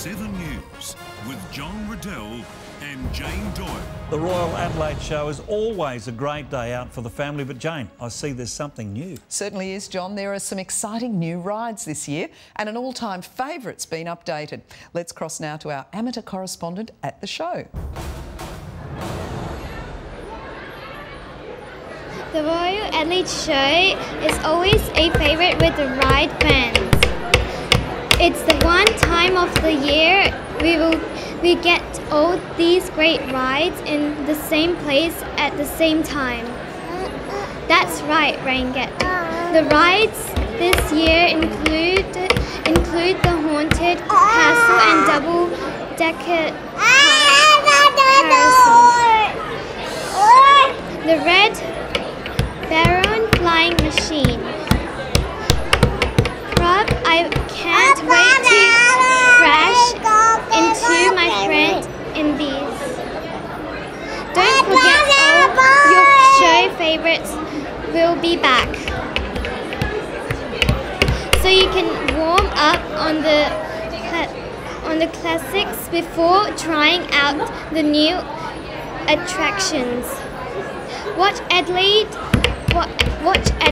7 News with John Riddell and Jane Doyle. The Royal Adelaide Show is always a great day out for the family, but Jane, I see there's something new. Certainly is, John. There are some exciting new rides this year, and an all time favourite's been updated. Let's cross now to our amateur correspondent at the show. The Royal Adelaide Show is always a favourite with the ride fans. It's the one time of the year we will we get all these great rides in the same place at the same time. That's right, Rangat. The rides this year include include the haunted castle and double decker The red Baron flying machine. Rob, I can't wait favorites will be back. So you can warm up on the on the classics before trying out the new attractions. Watch Adelaide wa- watch